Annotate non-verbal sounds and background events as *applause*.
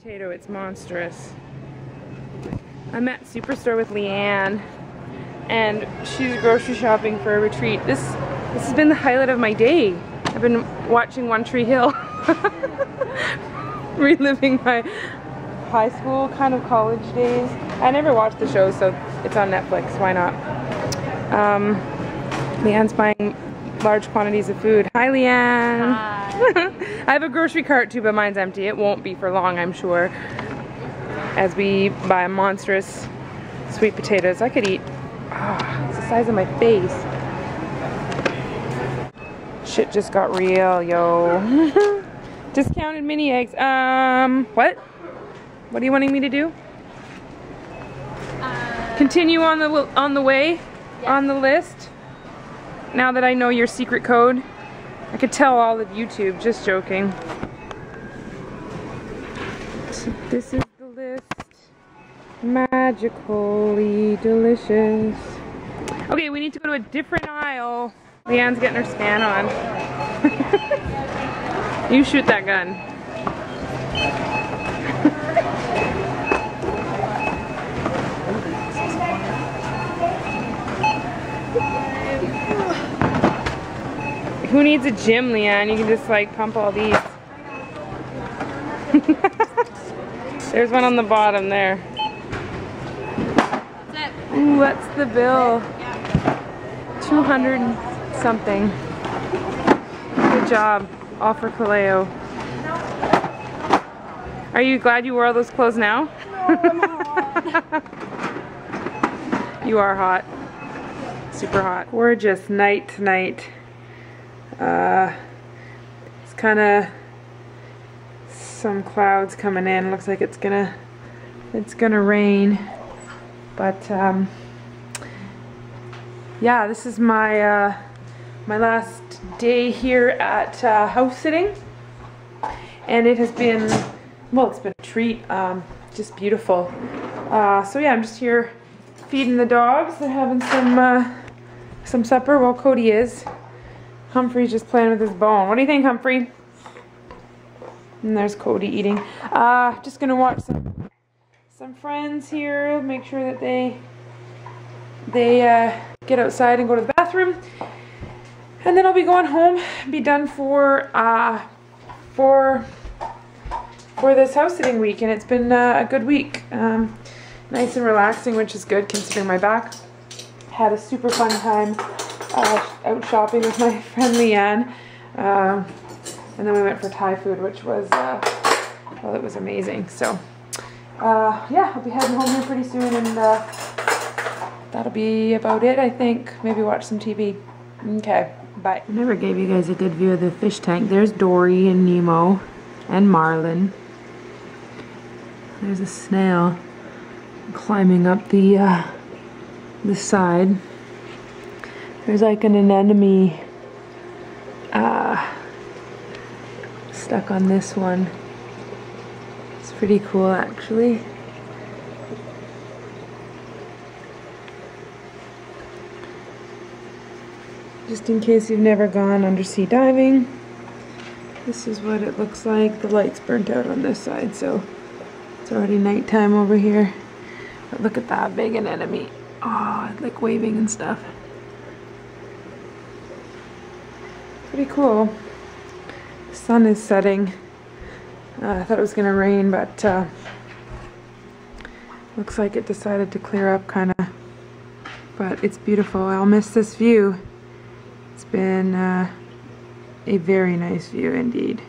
potato. It's monstrous. I'm at Superstore with Lyann and she's grocery shopping for a retreat. This this has been the highlight of my day. I've been watching One Tree Hill. *laughs* Reliving my high school kind of college days. I never watched the show so it's on Netflix. Why not? Um, Lyann's buying large quantities of food. Hi Lyann. Hi. *laughs* I have a grocery cart too but mine's empty. It won't be for long I'm sure. As we buy monstrous sweet potatoes. I could eat Ah, it's the size of my face. Shit just got real, yo. *laughs* Discounted mini eggs. Um, what? What are you wanting me to do? Uh, Continue on the on the way, Yeah. on the list. Now that I know your secret code, I could tell all of YouTube. Just joking. This is the list. Magically delicious. Okay, we need to go to a different aisle. Lyann's getting her scan on. *laughs* you shoot that gun. Who needs a gym, Lyann? You can just like pump all these. *laughs* There's one on the bottom there. Ooh, that's the bill. Yeah. 200 something. Good job. All for Kaleo. Are you glad you wore all those clothes now? *laughs* you are hot. Super hot. Gorgeous night tonight. Uh, it's kind of some clouds coming in. Looks like it's gonna it's gonna rain. But um, yeah, this is my uh, my last day here at uh, house sitting, and it has been well, it's been a treat. Um, just beautiful. Uh, so yeah, I'm just here feeding the dogs. They're having some uh, some supper while Cody is. Humphrey's just playing with his bone. What do you think, Humphrey? And there's Cody eating. Uh, just gonna watch some some friends here. Make sure that they they uh, get outside and go to the bathroom. And then I'll be going home, be done for uh, for for this house sitting week, and it's been uh, a good week. Um, nice and relaxing, which is good considering my back. Had a super fun time uh, out shopping with my *laughs* friend Lyann, um, and then we went for Thai food, which was uh, well, it was amazing. So uh, yeah, I'll be heading home here pretty soon, and uh, that'll be about it, I think. Maybe watch some TV. Okay, bye. I never gave you guys a good view of the fish tank. There's Dory and Nemo and Marlin. There's a snail climbing up the uh, the side. There's like an anemone uh, stuck on this one. It's pretty cool actually. Just in case you've never gone undersea diving, this is what it looks like. The light's burnt out on this side, so it's already nighttime over here. But look at that big anemone. Oh, like waving and stuff. Pretty cool. The sun is setting. Uh, I thought it was gonna rain, but uh, looks like it decided to clear up kind of. But it's beautiful. I'll miss this view. It's been uh, a very nice view indeed.